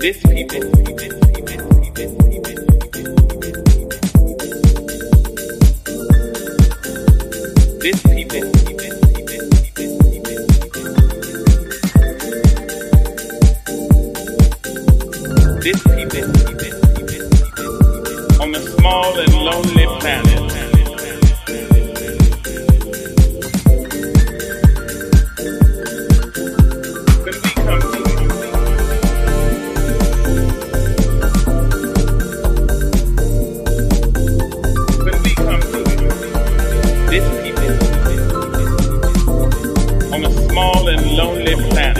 This people. This people. This people. On a small and lonely planet. Lonely planet.